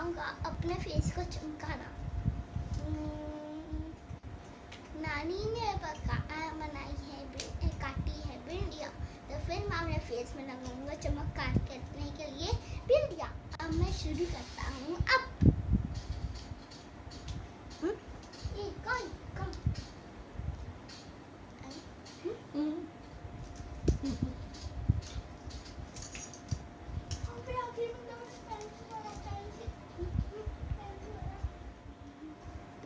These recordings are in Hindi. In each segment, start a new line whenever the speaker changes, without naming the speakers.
दिखाऊँगा अपने फेस को चमकाना। हम्म, नानी ने बनाई है काटी है भिंडिया। तो फिर मैं अपने फेस में लगाऊँगा चमक काट करने के लिए भिंडिया अब मैं शुरू करता हूँ अब हम्म, ये कौन कौन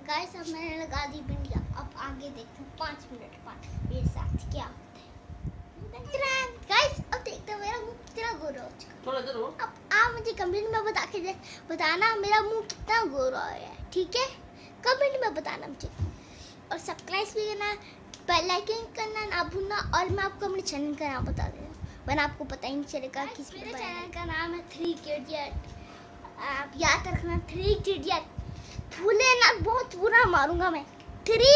गाइस अब मैंने लगा दी भिंडिया अब आगे देखते हैं। पाँच मिनट बाद मेरे साथ क्या होता है। गाइस अब देखते हैं मेरा मुँह कितना गोरा हो चुका
थोड़ा इधर हो।
अब आप मुझे कमेंट में बता के दे बताना मेरा मुँह कितना गोरा हो है ठीक है? कमेंट में बताना मुझे। और सब्सक्राइब भी करना बेल आइकन करना ना भूलना और मैं आपको अपने चैनल का नाम बता दे रहा हूँ। वरना आपको पता ही नहीं चलेगा किस मेरे चैनल का नाम है थ्री इडियट आप याद रखना थ्री इडियट भूले ना बहुत बुरा मारूँगा मैं। Three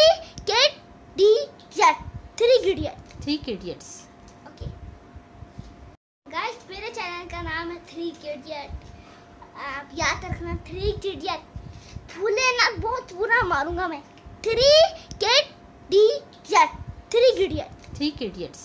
get D jet three idiot
ठीक इडियट्स
ओके गाइस मेरे चैनल का नाम है थ्री इडियट आप याद रखना थ्री इडियट भूले ना बहुत बुरा मारूँगा मैं। Three get D jet three idiot
three idiots